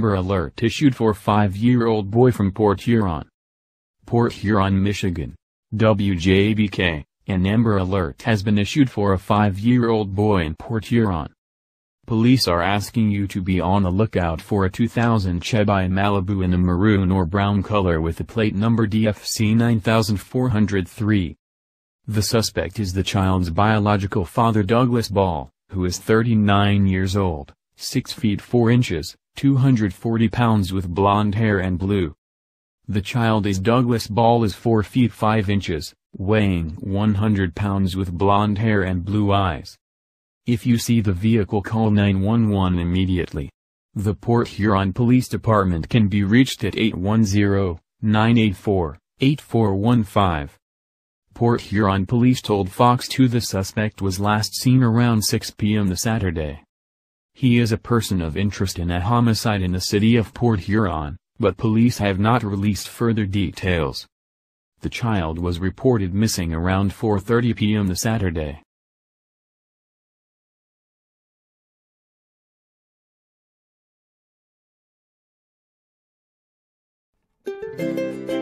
Amber Alert issued for five-year-old boy from Port Huron. Port Huron, Michigan. WJBK, an Amber Alert has been issued for a five-year-old boy in Port Huron. Police are asking you to be on the lookout for a 2000 Chevy Malibu in a maroon or brown color with the plate number DFC 9403. The suspect is the child's biological father Douglas Ball, who is 39 years old, 6 feet 4 inches, 240 pounds with blonde hair and blue. The child is Douglas Ball is 4 feet 5 inches, weighing 100 pounds with blonde hair and blue eyes. If you see the vehicle call 911 immediately. The Port Huron Police Department can be reached at 810-984-8415. Port Huron police told Fox 2 the suspect was last seen around 6 p.m. the Saturday. He is a person of interest in a homicide in the city of Port Huron, but police have not released further details. The child was reported missing around 4.30 p.m. the Saturday. Música